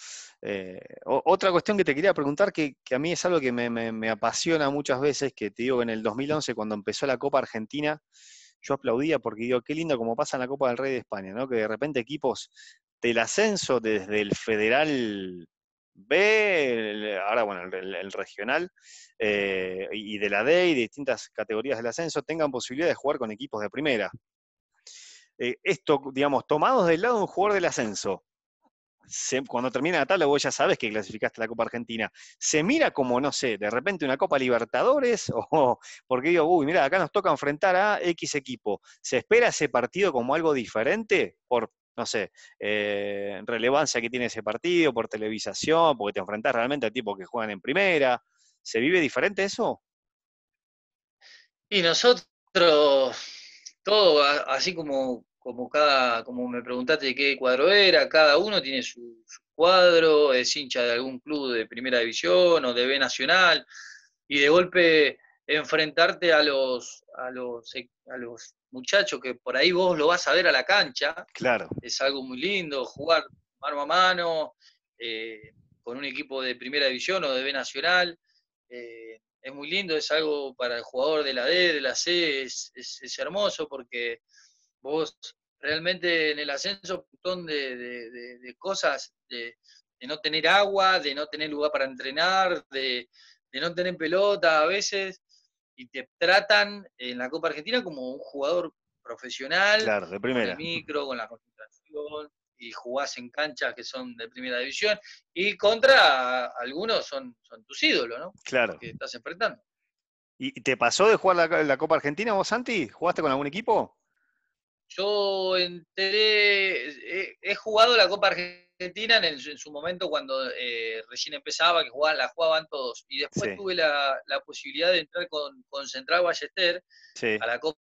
Eh, otra cuestión que te quería preguntar, que, a mí es algo que me, apasiona muchas veces, que te digo que en el 2011, cuando empezó la Copa Argentina, yo aplaudía porque digo, qué lindo como pasa en la Copa del Rey de España, ¿no? Que de repente equipos del ascenso desde el Federal B, ahora bueno, el, regional, eh, y de la D y de distintas categorías del ascenso, tengan posibilidad de jugar con equipos de primera. Eh, esto, digamos, tomados del lado de un jugador del ascenso, cuando termina la tabla vos ya sabes que clasificaste la Copa Argentina, se mira como, no sé, de repente una Copa Libertadores, o porque digo, uy, mira, acá nos toca enfrentar a X equipo, ¿se espera ese partido como algo diferente por, no sé, eh, relevancia que tiene ese partido, por televisación, porque te enfrentás realmente a tipos que juegan en primera? ¿Se vive diferente eso? Y nosotros todo así como, como cada, como me preguntaste de qué cuadro era, cada uno tiene su, cuadro, es hincha de algún club de primera división o de B Nacional, y de golpe enfrentarte a los, a los, a los muchachos que por ahí vos lo vas a ver a la cancha, claro. es algo muy lindo, jugar mano a mano, eh, con un equipo de primera división o de B Nacional. Eh, es muy lindo, es algo para el jugador de la D, de la C, es, hermoso porque vos realmente en el ascenso un montón de, cosas, de, no tener agua, de no tener lugar para entrenar, de, no tener pelota a veces, y te tratan en la Copa Argentina como un jugador profesional, claro, de primera. con el micro, con la concentración, y jugás en canchas que son de primera división, y contra algunos son, son tus ídolos, ¿no? Claro. Que estás enfrentando. ¿Y te pasó de jugar la, Copa Argentina vos, Santi? ¿Jugaste con algún equipo? Yo enteré, he, jugado la Copa Argentina en, su momento cuando eh, recién empezaba, que jugaban, la jugaban todos. Y después tuve la, posibilidad de entrar con, Central Ballester a la Copa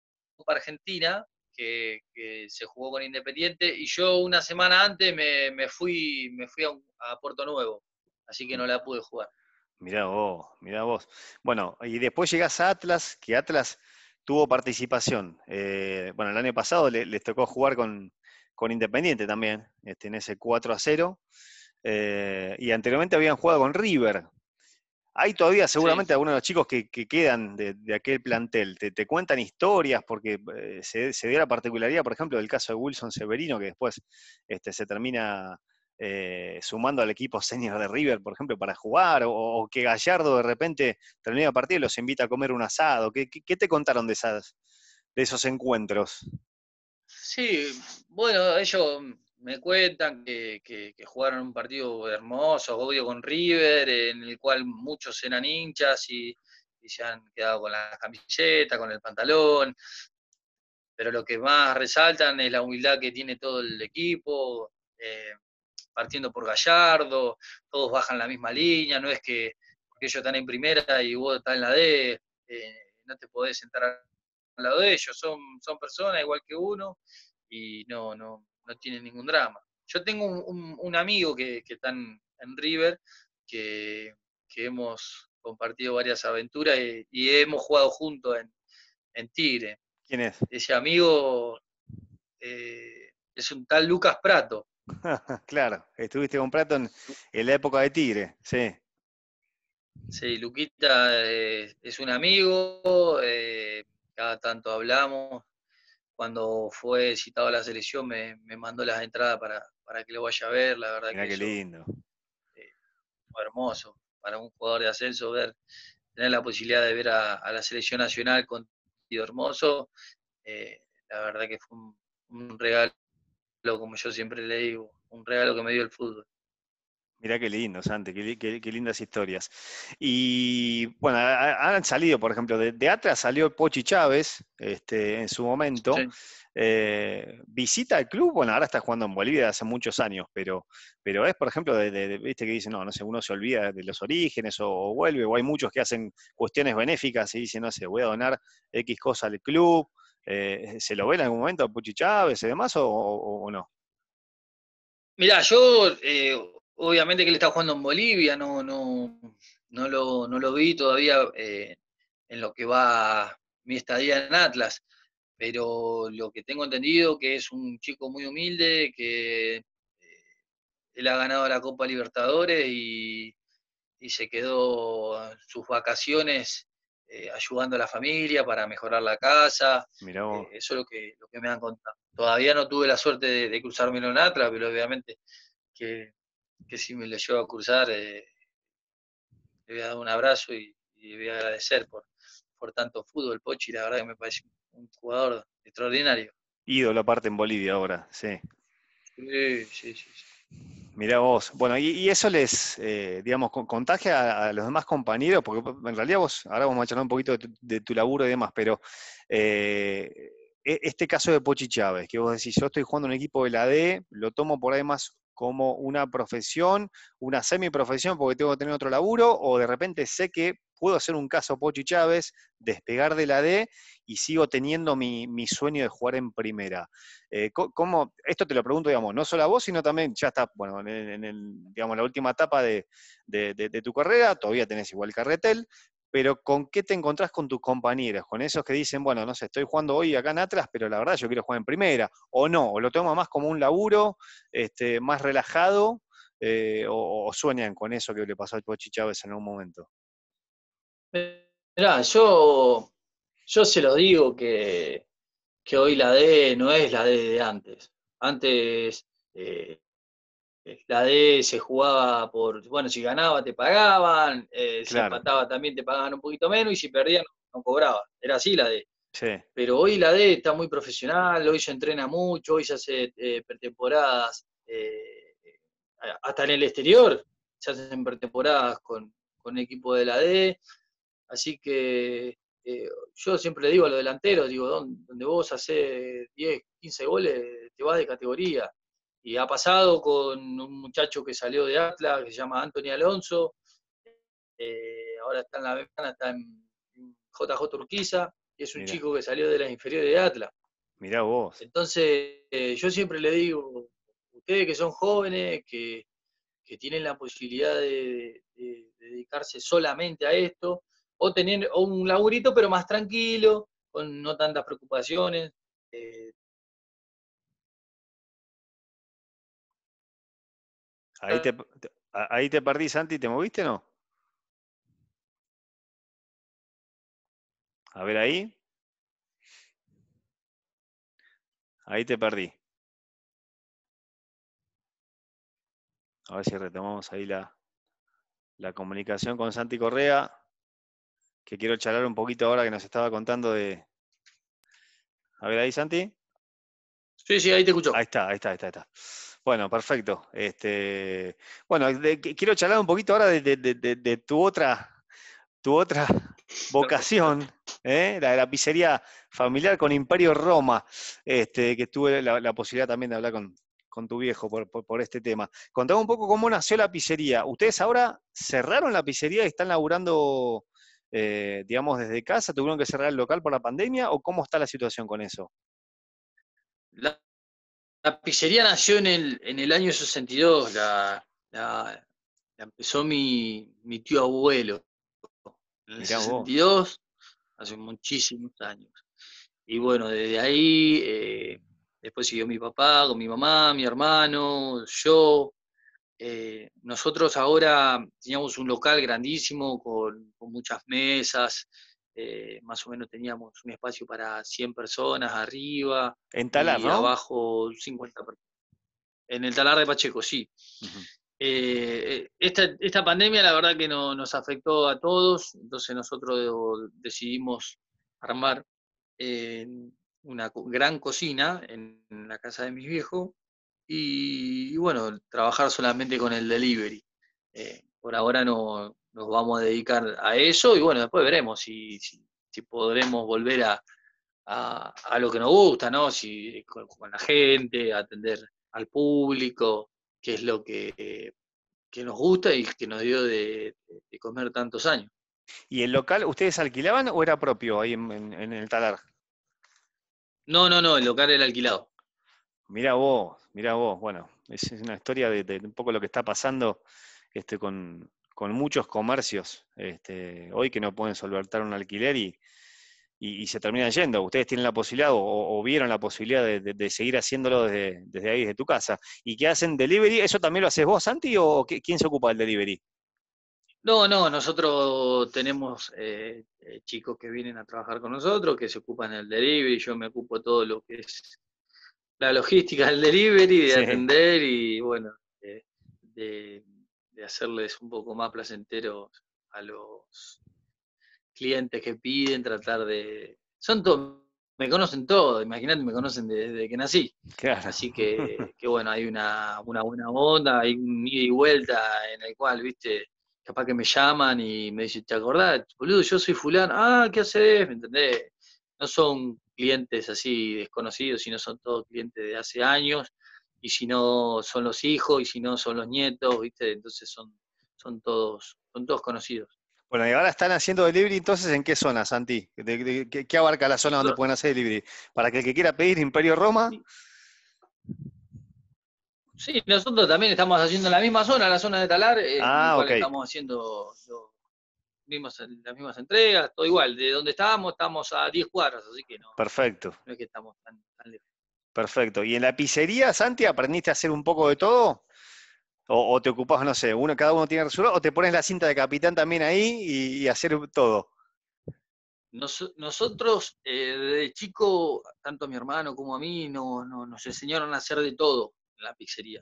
Argentina, que, se jugó con Independiente. Y yo una semana antes me, fui, me fui a, a Puerto Nuevo, así que no la pude jugar. Mirá vos, mirá vos. Bueno, y después llegás a Atlas, que Atlas tuvo participación. Eh, bueno, el año pasado les tocó jugar con, Independiente también, este, en ese 4 a 0. Eh, y anteriormente habían jugado con River. Hay todavía seguramente algunos de los chicos que, quedan de, aquel plantel. Te, cuentan historias porque eh, se, se, dio la particularidad, por ejemplo, del caso de Wilson Severino, que después este, se termina eh, sumando al equipo senior de River, por ejemplo, para jugar, o, que Gallardo de repente termina el partido y los invita a comer un asado. ¿Qué, te contaron de, esas, de esos encuentros? Sí, bueno, ellos me cuentan que, jugaron un partido hermoso, obvio, con River, en el cual muchos eran hinchas y, se han quedado con la camiseta, con el pantalón. Pero lo que más resaltan es la humildad que tiene todo el equipo. Eh, partiendo por Gallardo, todos bajan la misma línea, no es que ellos están en primera y vos estás en la D, eh, no te podés sentar al lado de ellos, son, son personas igual que uno y no, no, no tienen ningún drama. Yo tengo un, amigo que, está en, River, que, hemos compartido varias aventuras y, hemos jugado juntos en, Tigre. ¿Quién es? Ese amigo eh, es un tal Lucas Prato. claro, estuviste con Prato en, la época de Tigre, sí. Sí, Luquita eh, es un amigo, eh, cada tanto hablamos. Cuando fue citado a la selección me, mandó las entradas para, para, que lo vaya a ver, la verdad que qué lindo. Eh, fue hermoso para un jugador de ascenso ver, tener la posibilidad de ver a, la selección nacional con Tío Hermoso, la verdad que fue un regalo como yo siempre le digo, un regalo que me dio el fútbol. Mirá qué lindo, Santi, qué, lindas historias. Y bueno, han salido, por ejemplo, de, Atlas salió Pochi Chávez este, en su momento. Eh, visita el club, bueno, ahora está jugando en Bolivia hace muchos años, pero, pero es, por ejemplo, de, viste que dicen, no, no sé, uno se olvida de los orígenes o, vuelve, o hay muchos que hacen cuestiones benéficas y dicen, no sé, voy a donar X cosa al club, eh, ¿Se lo ve en algún momento a Puchi Chávez y demás o, no? Mirá, yo eh, obviamente que él está jugando en Bolivia, no, no, no, lo, no lo vi todavía eh, en lo que va mi estadía en Atlas, pero lo que tengo entendido que es un chico muy humilde, que él ha ganado la Copa Libertadores y, y se quedó sus vacaciones eh, ayudando a la familia para mejorar la casa. Eh, eso es lo que, lo que me han contado. Todavía no tuve la suerte de, cruzarme en Atlas, pero obviamente que, si me le llevo a cruzar, eh, le voy a dar un abrazo y, le voy a agradecer por, por tanto fútbol, Pochi, la verdad que me parece un jugador extraordinario. Ídolo aparte en Bolivia ahora, sí. Sí, sí, sí. Mirá vos. Bueno, y, eso les, eh, digamos, contagia a, los demás compañeros, porque en realidad vos, ahora vamos a charlar un poquito de tu, laburo y demás, pero eh, e, este caso de Pochi Chávez, que vos decís, yo estoy jugando en un equipo de la D, lo tomo por ahí más como una profesión, una semiprofesión porque tengo que tener otro laburo, o de repente sé que puedo hacer un caso Pochi Chávez, despegar de la D y sigo teniendo mi, sueño de jugar en primera. Eh, ¿cómo, esto te lo pregunto, digamos, no solo a vos, sino también, ya está, bueno, en, digamos, la última etapa de, tu carrera, todavía tenés igual carretel, pero ¿con qué te encontrás con tus compañeros? Con esos que dicen, bueno, no sé, estoy jugando hoy acá en Atlas, pero la verdad yo quiero jugar en primera, o no, o lo tomo más como un laburo, este, más relajado, eh, o, sueñan con eso que le pasó al Pochi Chávez en algún momento. Mirá, yo, yo se lo digo que, hoy la D no es la D de antes. Antes eh, la D se jugaba por, bueno, si ganaba te pagaban, eh, si empataba también te pagaban un poquito menos y si perdían no, cobraba. Era así la D. Pero hoy la D está muy profesional, hoy se entrena mucho, hoy se hace eh, pretemporadas hasta en el exterior se hacen pretemporadas con, con equipo de la D, así que eh, yo siempre le digo a los delanteros, digo, donde vos haces 10, 15 goles, te vas de categoría. Y ha pasado con un muchacho que salió de Atlas, que se llama Anthony Alonso, eh, ahora está en la ventana, está en JJ Turquiza, y es un chico que salió de las inferiores de Atlas. Mirá vos. Entonces, eh, yo siempre le digo, ustedes que son jóvenes, que, tienen la posibilidad de, dedicarse solamente a esto, o tener un laburito pero más tranquilo, con no tantas preocupaciones. Eh. Ahí, te, ahí te perdí, Santi, ¿te moviste o no? A ver ahí. Ahí te perdí. A ver si retomamos ahí la, la comunicación con Santi Correa, que quiero charlar un poquito ahora que nos estaba contando de... A ver ahí, Santi. Sí, sí, ahí te escucho. Ahí está, ahí está, ahí está. Ahí está. Bueno, perfecto. Este, bueno, quiero charlar un poquito ahora de, tu otra, tu otra vocación, ¿eh? la de la pizzería familiar con Imperio Roma, este, que tuve la, posibilidad también de hablar con, tu viejo por, este tema. Contame un poco cómo nació la pizzería. ¿Ustedes ahora cerraron la pizzería y están laburando, eh, digamos, desde casa? ¿Tuvieron que cerrar el local por la pandemia o cómo está la situación con eso? La, pizzería nació en el, en el año 62, la, la, empezó mi, mi tío abuelo en el 62, hace muchísimos años. Y bueno, desde ahí, eh, después siguió mi papá, con mi mamá, mi hermano, yo. Eh, nosotros ahora teníamos un local grandísimo con, muchas mesas, eh, más o menos teníamos un espacio para 100 personas arriba. En Talar, y abajo 50 personas. En el Talar de Pacheco, sí. Eh, esta, pandemia la verdad que no, nos afectó a todos, entonces nosotros decidimos armar una gran cocina en, la casa de mis viejos y, bueno, trabajar solamente con el delivery. Eh, por ahora no nos vamos a dedicar a eso y bueno, después veremos si, si, podremos volver a, a, lo que nos gusta, ¿no? Si con, con la gente, atender al público, que es lo que, nos gusta y que nos dio de, comer tantos años. ¿Y el local ustedes alquilaban o era propio ahí en, el talar? No, no, no, el local era alquilado. Mira vos, mira vos, bueno, es una historia de, un poco lo que está pasando este, con, con muchos comercios este, hoy que no pueden solventar un alquiler y, y, se terminan yendo. Ustedes tienen la posibilidad o, vieron la posibilidad de, seguir haciéndolo desde, desde, ahí, desde tu casa. ¿Y qué hacen delivery? ¿Eso también lo haces vos, Santi, o quién se ocupa del delivery? No, no, nosotros tenemos eh, eh, chicos que vienen a trabajar con nosotros, que se ocupan del delivery, yo me ocupo todo lo que es la logística del delivery, de atender y bueno, de, hacerles un poco más placentero a los clientes que piden, tratar de... Son todos, me conocen todos, imagínate, me conocen desde que nací. Así que, que, bueno, hay una, una buena onda, hay un ida y vuelta en el cual, viste, capaz que me llaman y me dicen, ¿te acordás? Boludo, yo soy fulano, ah, ¿qué haces? ¿Me entendés? No son clientes así desconocidos, sino son todos clientes de hace años, y si no son los hijos, y si no son los nietos, ¿viste? Entonces son, son todos, son todos conocidos. Bueno, y ahora están haciendo delivery, entonces, ¿en qué zona, Santi? qué, abarca la zona donde pueden hacer delivery? Para que el que quiera pedir Imperio Roma. Sí, nosotros también estamos haciendo la misma zona, la zona de Talar, eh, ah, estamos haciendo las mismas entregas, todo igual. De donde estábamos, estamos a 10 cuadras, así que no. Perfecto. No es que estamos tan, tan lejos. Perfecto. ¿Y en la pizzería, Santi, aprendiste a hacer un poco de todo? O, te ocupas, no sé, uno, cada uno tiene su o te pones la cinta de capitán también ahí y, hacer todo. nosotros, eh, desde chico, tanto a mi hermano como a mí, no, nos enseñaron a hacer de todo en la pizzería.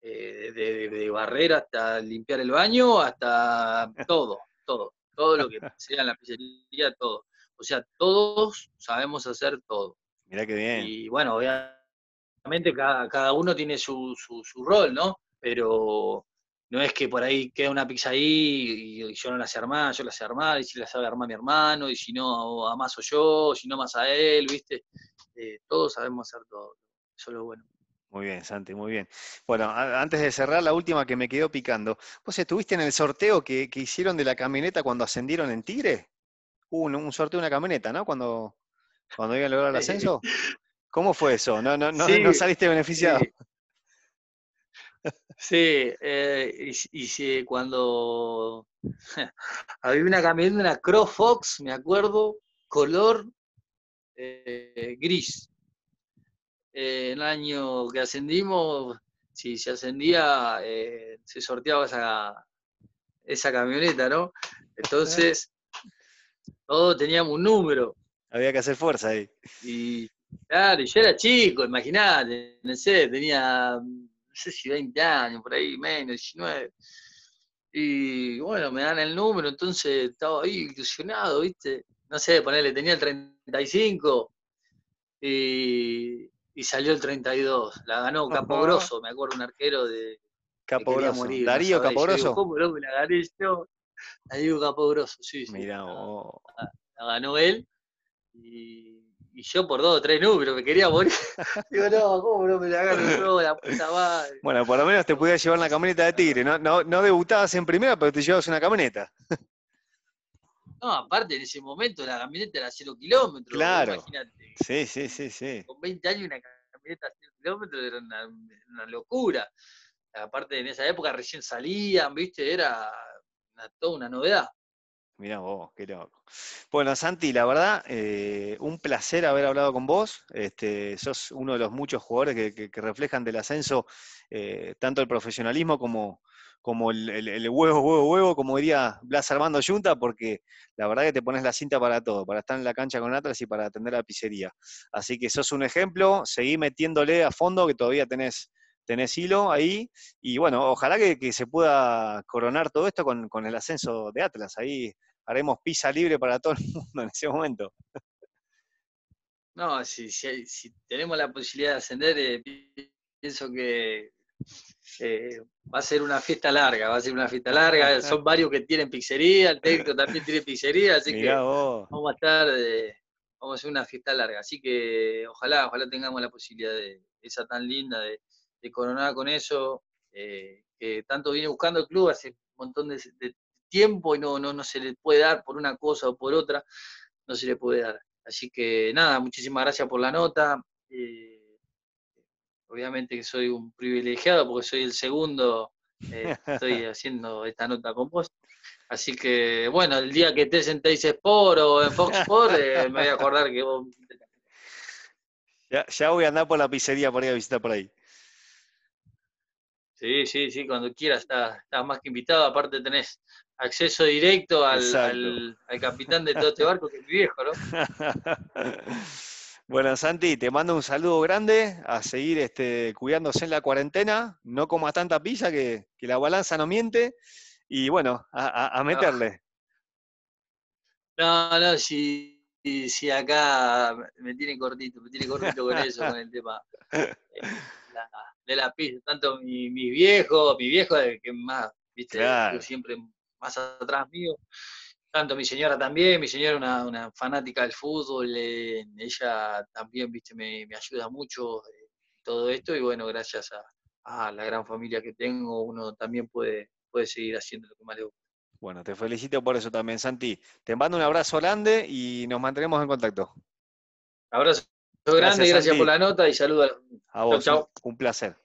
Eh, de, barrera hasta limpiar el baño, hasta todo, todo. Todo lo que sea en la pizzería, todo. O sea, todos sabemos hacer todo. Mira qué bien. Y bueno, obviamente cada, cada uno tiene su, su, su rol, ¿no? pero no es que por ahí queda una pizza ahí y, yo no la sé armar, yo la sé armar, y si la sabe armar mi hermano, y si no, amaso yo, si no más a él, ¿viste? Eh, todos sabemos hacer todo, eso es lo bueno. Muy bien, Santi, muy bien. Bueno, antes de cerrar, la última que me quedó picando. ¿Vos estuviste en el sorteo que, hicieron de la camioneta cuando ascendieron en Tigre? Hubo un, sorteo de una camioneta, ¿no? Cuando, cuando iban a lograr el ascenso. ¿Cómo fue eso? ¿No, no, no, saliste beneficiado? Sí, eh, y, cuando había una camioneta, una Cross Fox, me acuerdo, color eh, gris. Eh, el año que ascendimos, si se ascendía, se sorteaba esa, esa camioneta, ¿no? Entonces, todos teníamos un número. Había que hacer fuerza ahí. Y claro, yo era chico, imagínate, no sé, tenía no sé si 20 años, por ahí menos, 19. Y bueno, me dan el número, entonces estaba ahí ilusionado, ¿viste? No sé, ponerle, tenía el 35 y, y salió el 32. La ganó Capogroso, me acuerdo, un arquero de. Capogroso. Darío Capogroso. ¿Cómo no me la gané yo? Darío Capogroso, sí, sí. Mira, la, la, ganó él. Y y yo por dos o tres números me quería morir. Digo, no, ¿cómo no me la agarro yo, la puta madre? Bueno, por lo menos te podías llevar la camioneta de Tigre. No, no, no debutabas en primera, pero te llevabas una camioneta. No, aparte en ese momento la camioneta era cero kilómetros. Claro. Imagínate. Sí, sí, sí, sí. Con 20 años una camioneta a cero kilómetros era una, locura. Aparte en esa época recién salían, viste, era toda una novedad. Mira vos, qué loco. Bueno, Santi, la verdad, eh, un placer haber hablado con vos. Este, sos uno de los muchos jugadores que, reflejan del ascenso eh, tanto el profesionalismo como, como el, huevo, huevo, huevo, como diría Blas Armando Junta, porque la verdad que te pones la cinta para todo, para estar en la cancha con Atlas y para atender la pizzería. Así que sos un ejemplo, seguí metiéndole a fondo, que todavía tenés tenés hilo ahí. Y bueno, ojalá que, se pueda coronar todo esto con, con, el ascenso de Atlas. Ahí haremos pisa libre para todo el mundo en ese momento. No, si, tenemos la posibilidad de ascender, eh, pienso que eh, va a ser una fiesta larga, va a ser una fiesta larga. Son varios que tienen pizzería, el técnico también tiene pizzería, así que vamos a estar, vamos a hacer una fiesta larga. Así que ojalá, ojalá tengamos la posibilidad de esa tan linda de, coronar con eso, eh, que tanto viene buscando el club hace un montón de, tiempo y no, no, no se le puede dar por una cosa o por otra, no se le puede dar. Así que nada, muchísimas gracias por la nota. Eh, obviamente que soy un privilegiado porque soy el segundo, eh, estoy haciendo esta nota con vos. Así que bueno, el día que estés en Teis Sport o en Fox Sport, eh, me voy a acordar que vos... Ya, ya voy a andar por la pizzería para ir a visitar por ahí. Sí, sí, sí, cuando quieras, estás, más que invitado. Aparte tenés acceso directo al, capitán de todo este barco, que es mi viejo, ¿no? Bueno, Santi, te mando un saludo grande, a seguir este, cuidándose en la cuarentena, no comas tanta pizza que, la balanza no miente, y bueno, a, meterle. No, no, si, si, acá me tiene cortito, me tiene cortito con eso, con el tema. Eh, de la pista, tanto mi, mi viejo, mi viejo que más, viste, siempre más atrás mío, tanto mi señora también, mi señora una, una fanática del fútbol, eh, ella también, viste, me, me ayuda mucho eh, todo esto y bueno, gracias a, a, la gran familia que tengo, uno también puede, puede seguir haciendo lo que más le gusta. Bueno, te felicito por eso también, Santi. Te mando un abrazo grande y nos mantendremos en contacto. Abrazo grande, gracias, gracias por la nota y saludos. A vos, un placer.